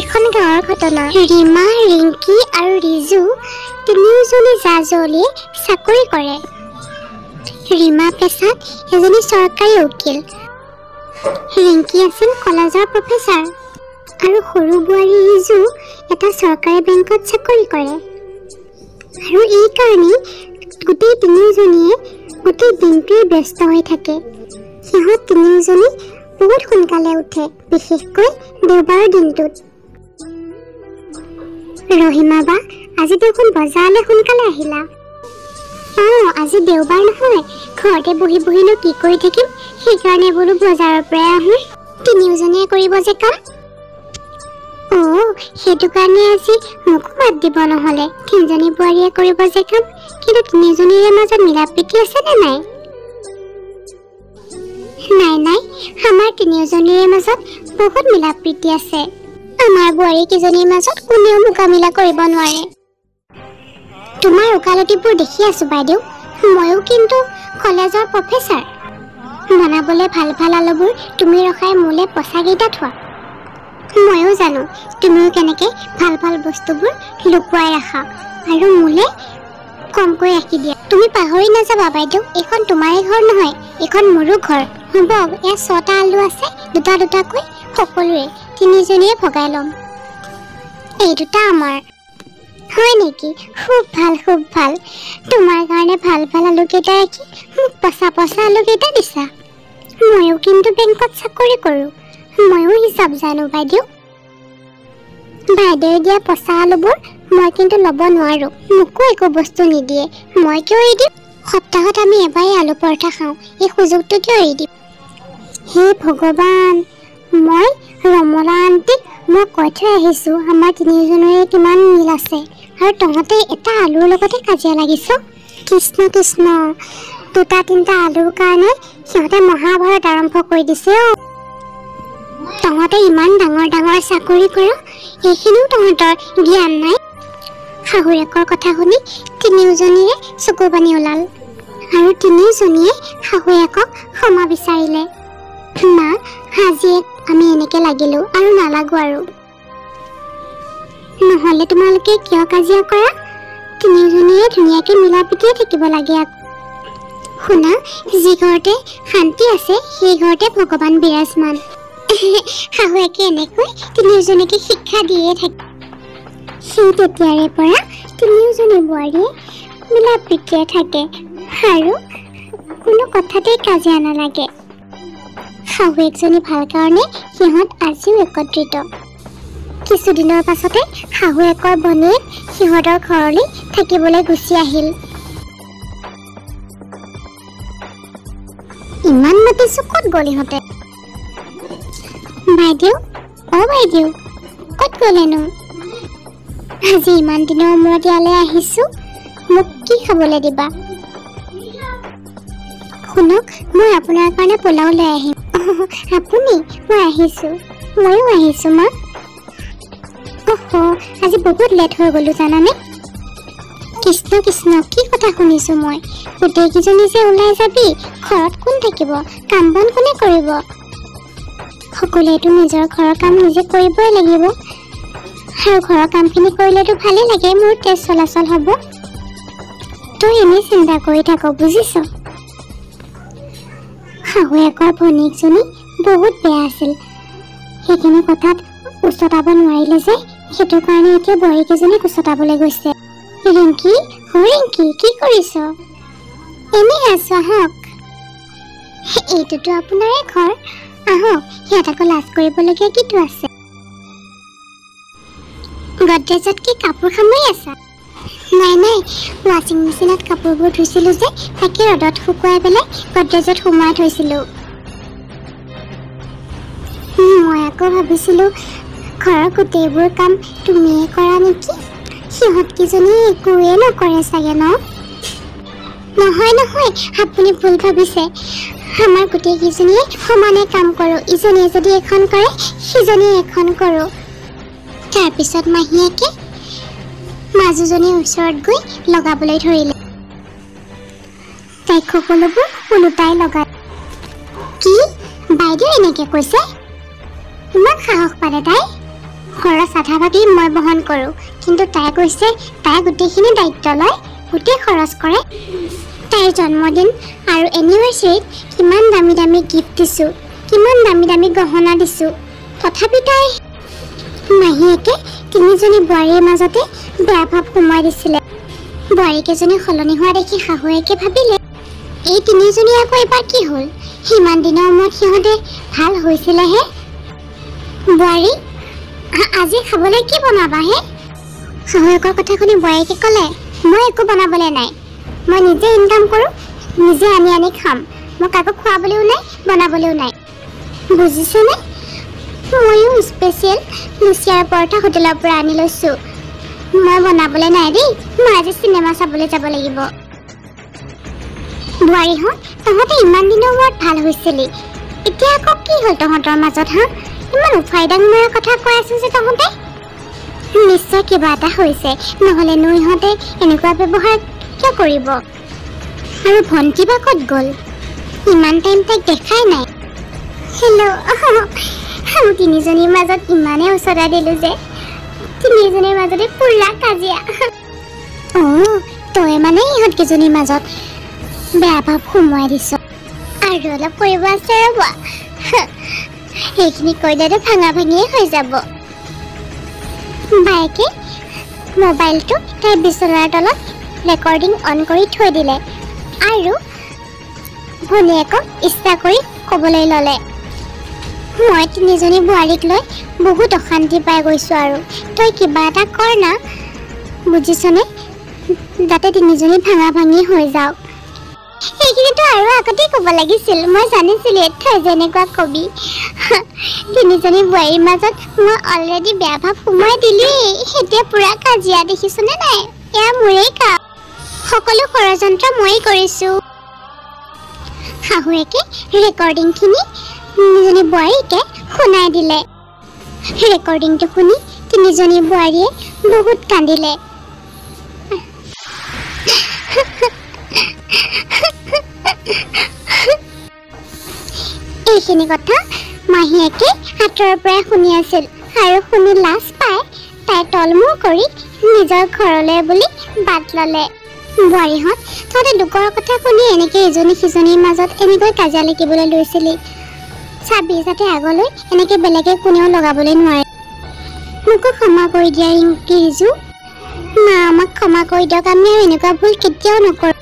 এখন গাঁৱৰ ঘটনা। ৰীমা ৰিংকী আৰু ৰিজু তিনিওজনী জা জলীয়ে চাকৰি কৰে। ৰীমা পেছাত এজনী চৰকাৰী উকিল। ৰিংকী আছিল কলেজৰ প্ৰফেচাৰ। আৰু সৰু বোৱাৰী ৰিজু এটা চৰকাৰী বেংকত চাকৰি কৰে। আৰু এই কাৰণেই গোটেই তিনিওজনীয়ে গোটেই দিনটোৱে ব্যস্ত হৈ থাকে। সিহঁত তিনিওজনী বহুত সোনকালে উঠে বিশেষকৈ দেওবাৰৰ দিনটোত। ৰহিমা বা আজি দেখোন বজাৰলৈ সোনকালে আহিলা। অঁ আজি দেওবাৰ নহয় ঘৰতে বহি বহিনো কি কৰি থাকিম সেইকাৰণে বোলো বজাৰৰ পৰাই আহোঁ। তিনিওজনীয়ে কৰিব যে কাম। অঁ সেইটো কাৰণে আজি মোকো বাদ দিব নহ'লে তিনিজনী বোৱাৰীয়ে কৰিব যে কাম কিন্তু তিনিজনীৰে মাজত মিলা প্ৰীতি আছেনে নাই? নাই নাই আমাৰ তিনিওজনীৰে মাজত বহুত মিলা প্ৰীতি আছে। আমাৰ বোৱাৰী কেইজনীৰ মাজত কোনেও মোকামিলা কৰিব নোৱাৰে। তোমাৰ ওকালতিবোৰ দেখি আছো বাইদেউ ময়ো কিন্তু কলেজৰ প্ৰফেচাৰ। বনাবলৈ ভাল ভাল আলুবোৰ তুমি ৰখাই মোলৈ পইচাকেইটা থোৱা। ময়ো জানো তুমিও কেনেকৈ ভাল ভাল বস্তুবোৰ লুকুৱাই ৰাখা আৰু মোলৈ কমকৈ ৰাখি দিয়া। তুমি পাহৰি নাযাবা বাইদেউ এইখন তোমাৰে ঘৰ নহয় এইখন মোৰো ঘৰ। হ'ব ইয়াত ছটা আলু আছে দুটা দুটাকৈ সকলোৰে তিনিজনীয়ে ভগাই ল'ম। এই দুটা আমাৰ। হয় নেকি? খুব ভাল খুব ভাল। তোমাৰ কাৰণে ভাল ভাল আলুকেইটা ৰাখি মোক পচা পচা আলুকেইটা দিছা। ময়ো কিন্তু বেংকত চাকৰি কৰোঁ। ময়ো হিচাপ জানো বাইদেউ। বাইদেৱে দিয়া পচা আলুবোৰ মই কিন্তু ল'ব নোৱাৰোঁ। মোকো একো বস্তু নিদিয়ে। মই কিয় এৰি দিম? সপ্তাহত আমি এবাৰেই আলু পৰঠা খাওঁ। এই সুযোগটো কিয় এৰি দিম? হে ভগৱান! মই ৰমলা আণ্টিক মই কৈ থৈ আহিছোঁ। আমাৰ তিনিজনৰে কিমান মিল আছে। আৰু তহঁতে এটা আলুৰ লগতে কাজিয়া লাগিছ? কৃষ্ণ কৃষ্ণ দুটা তিনিটা আলুৰ কাৰণে সিহঁতে মহাভাৰত আৰম্ভ কৰি দিছে অ' তহঁতে ইমান ডাঙৰ ডাঙৰ চাকৰি কৰা এইখিনিও তহঁতৰ জ্ঞান নাই। শাহুৰেকৰ কথা শুনি তিনিওজনীৰে চকু পানী ওলাল। আৰু তিনিওজনীয়ে শাহুৱেকক ক্ষমা বিচাৰিলে। মা আজি আমি এনেকে লাগিলো আৰু নালাগো আৰু। নহ'লে তোমালোকে কিয় কাজিয়া কৰা? তিনিওজনীয়ে ধুনীয়াকৈ মিলা প্ৰীতিয়ে থাকিব লাগে শুনা যি ঘৰতে শান্তি আছে সেই ঘৰতে ভগৱান বিৰাজমান। শাহুৱেকে এনেকৈ তিনিওজনীকে শিক্ষা দিয়ে থাকে সেই তেতিয়াৰে পৰা তিনিওজনী বোৱাৰীয়ে মিলা প্ৰীতিৰে থাকে। আৰু কোনো কথাতেই কাজিয়া নালাগে। শাহুৱেকজনী ভাল কাৰণে সিহঁত আজিও একত্ৰিত। কিছুদিনৰ পাছতে শাহুৱেকৰ ভনীয়েক সিহঁতৰ ঘৰলৈ থাকিবলৈ গুচি আহিল। ইমান মাতিছো ক'ত গ'ল ইহঁতে? বাইদেউ অ' বাইদেউ ক'ত গ'লেনো? আজি ইমান দিনৰ মূৰত ইয়ালৈ আহিছোঁ মোক কি খাবলৈ দিবা? শুনক মই আপোনাৰ কাৰণে পোলাও লৈ আহিম। আপুনি মই আহিছোঁ। ময়ো আহিছোঁ মা। অহ আজি বহুত লেট হৈ গ'লোঁ জানানে? কৃষ্ণ কৃষ্ণ কি কথা শুনিছোঁ মই? গোটেইকেইজনী যে ওলাই যাবি ঘৰত কোন থাকিব? কাম বন কোনে কৰিব? সকলোৱেতো নিজৰ ঘৰৰ কাম নিজে কৰিবই লাগিব। আৰু ঘৰৰ কামখিনি কৰিলেতো ভালেই লাগে মোৰ তেজ চলাচল হ'ব। তই এনেই চিন্তা কৰি থাক বুজিছ? শাহুৱেকৰ ভনীয়েকজনী বহুত বেয়া আছিল। সেইখিনি কথাত উচতাব নোৱাৰিলে যে সেইটো কাৰণে এতিয়া বোৱাৰীকেইজনীক উচতাবলৈ গৈছে। ৰিংকি ৰিংকি কি কৰিছ? এনেই আছো আহক। এইটোতো আপোনাৰে ঘৰ। আহক সিহঁত আকৌ লাজ কৰিবলগীয়া কিটো আছে। গডৰেজত কি কাপোৰ সামৰি আছা? নাই নাই। ৱাশ্বিং মেচিনত কাপোৰবোৰ ধুইছিলোঁ যে তাকে ৰ'দত শুকুৱাই পেলাই গডৰেজত সোমোৱাই থৈছিলোঁ। মই আকৌ ভাবিছিলোঁ ঘৰৰ গোটেইবোৰ কাম তুমিয়ে কৰা নেকি? সিহঁতকেইজনী একোৱে নকৰে চাগে ন? নহয় নহয় আপুনি ভুল ভাবিছে। আমাৰ গোটেইকেইজনীয়ে সমানে কাম কৰোঁ। ইজনীয়ে যদি এখন কৰে সিজনীয়ে এখন কৰোঁ। তাৰপিছত মাহীয়েকে মাজুজনীৰ ওচৰত গৈ লগাবলৈ ধৰিলে। তাইক সকলোবোৰ ওলোটাই লগাই কি? বাইদেউ এনেকে কৈছে? ইমান সাহস পালে তাই? খৰচ আধা ভাগি মই বহন কৰোঁ কিন্তু তাই কৈছে তাই গোটেইখিনি দায়িত্ব লয় গোটেই খৰচ কৰে। তাইৰ জন্মদিন আৰু এনিভাৰ্চেৰীত কিমান দামী দামী গিফ্ট দিছোঁ কিমান দামী দামী গহনা দিছোঁ। তথাপি তাই মাহীয়েকে তিনিজনী বোৱাৰীৰ মাজতে বেয়া ভাৱ সোমোৱাই দিছিলে। বোৱাৰীকেইজনী সলনি হোৱা দেখি শাহুৱেকে ভাবিলে এই তিনিজনী আকৌ এইবাৰ কি হ'ল? সিমান দিনৰ মূৰত সিহঁতে ভাল হৈছিলেহে? বোৱাৰী আজি খাবলৈ কি বনাবা হে? শাহুৱেকৰ কথা শুনি বোৱাৰীকে ক'লে মই একো বনাবলৈ নাই। মই নিজে ইনকাম কৰোঁ নিজে আনি আনি খাম। মই কাকো খুৱাবলৈও নাই বনাবলৈও নাই। বুজিছেনে? ময়ো স্পেচিয়েল লুচিয়াৰ পৰঠা হোটেলৰ পৰা আনি লৈছোঁ। মই বনাবলৈ নাই দেই মই আজি চিনেমা চাবলৈ যাব লাগিব। বোৱাৰীহঁত তহঁতে ইমান দিনৰ মূৰত ভাল হৈছিলি। এতিয়া আকৌ কি হ'ল তহঁতৰ মাজত হা? ইমান উফাইদাং মৰাৰ কথা কৈ আছো যে তহঁতে। নিশ্চয় কিবা এটা হৈছে নহ'লেনো ইহঁতে এনেকুৱা ব্যৱহাৰ কিয় কৰিব? আৰু ভণ্টি বা ক'ত গ'ল? ইমান টাইম তাইক দেখাই নাই। হেল্ল' আমি তিনিজনীৰ মাজত ইমানেই ওচৰা দিলোঁ যে তিনিজনীৰ মাজতে পুৰা কাজিয়া। অঁ তই মানে ইহঁতকেইজনীৰ মাজত বেয়া ভাৱ সোমোৱাই দিছ। আৰু অলপ কৰিব আছে ৰ'ব। সেইখিনি কৰিলেতো ভাঙা ভাঙিয়ে হৈ যাব। বায়েকে মোবাইলটো তাইৰ বিচনাৰ তলত ৰেকৰ্ডিং অন কৰি থৈ দিলে। আৰু ভনীয়েকক ইচ্ছা কৰি ক'বলৈ ল'লে। মই তিনিজনী বোৱাৰীক লৈ বহুত অশান্তি পাই গৈছোঁ আৰু। তই কিবা এটা কৰ না বুজিছনে? যাতে তিনিজনী ভাঙা ভাঙি হৈ যাওক। সেইখিনিতো আৰু আগতেই ক'ব লাগিছিল মই জানিছিলোঁ তই যেনেকুৱা কবি। তিনিজনী বোৱাৰীৰ মাজত মই অলৰেডি বেয়া ভাৱ সোমোৱাই দিলোৱেই এতিয়া পূৰা কাজিয়া দেখিছোনে নাই? এয়া মোৰেই কাম। সকলো ষড়যন্ত্ৰ ময়েই কৰিছোঁ। শাহুৱেকে ৰেকৰ্ডিংখিনি তিনিজনী বোৱাৰীকে শুনাই দিলে ৰেকৰ্ডিংটো শুনি তিনিজনী বোৱাৰীয়ে বহুত কান্দিলে এইখিনি কথা মাহীয়েকে আঁতৰৰ পৰাই শুনি আছিল আৰু শুনি লাজ পাই তাই তলমূৰ কৰি নিজৰ ঘৰলৈ বুলি বাট ল'লে বোৱাৰীহঁত তহঁতে লোকৰ কথা শুনি এনেকৈ ইজনী সিজনীৰ মাজত এনেকৈ কাজিয়া লাগিবলৈ লৈছিলি চাবি যাতে আগলৈ এনেকৈ বেলেগে কোনেও লগাবলৈ নোৱাৰে। মোকো ক্ষমা কৰি দিয়া ৰিংকি ৰিজু মা আমাক ক্ষমা কৰি দিয়ক আমি আৰু এনেকুৱা ভুল কেতিয়াও নকৰোঁ।